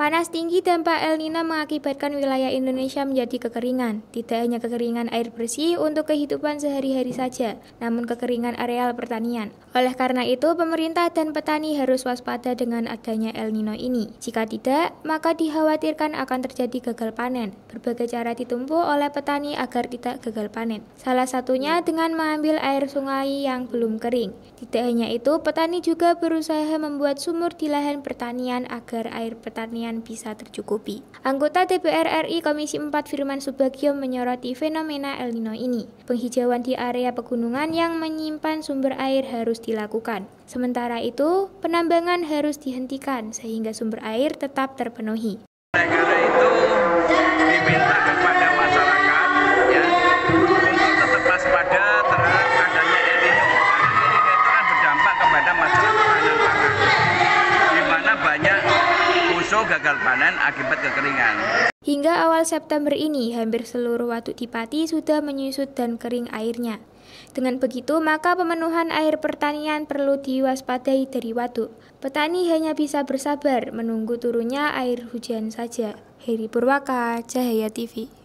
Panas tinggi dampak El Nino mengakibatkan wilayah Indonesia menjadi kekeringan. Tidak hanya kekeringan air bersih untuk kehidupan sehari-hari saja, namun kekeringan areal pertanian. Oleh karena itu, pemerintah dan petani harus waspada dengan adanya El Nino ini. Jika tidak, maka dikhawatirkan akan terjadi gagal panen. Berbagai cara ditempuh oleh petani agar tidak gagal panen. Salah satunya dengan mengambil air sungai yang belum kering. Tidak hanya itu, petani juga berusaha membuat sumur di lahan pertanian agar air pertanian bisa tercukupi. Anggota DPR RI Komisi 4 Firman Subagio menyoroti fenomena El Nino ini. Penghijauan di area pegunungan yang menyimpan sumber air harus dilakukan. Sementara itu, penambangan harus dihentikan sehingga sumber air tetap terpenuhi. Musuh gagal panen akibat kekeringan. Hingga awal September ini, hampir seluruh waduk di Pati sudah menyusut dan kering airnya. Dengan begitu, maka pemenuhan air pertanian perlu diwaspadai dari waduk. Petani hanya bisa bersabar menunggu turunnya air hujan saja. Heri Purwaka, Cahaya TV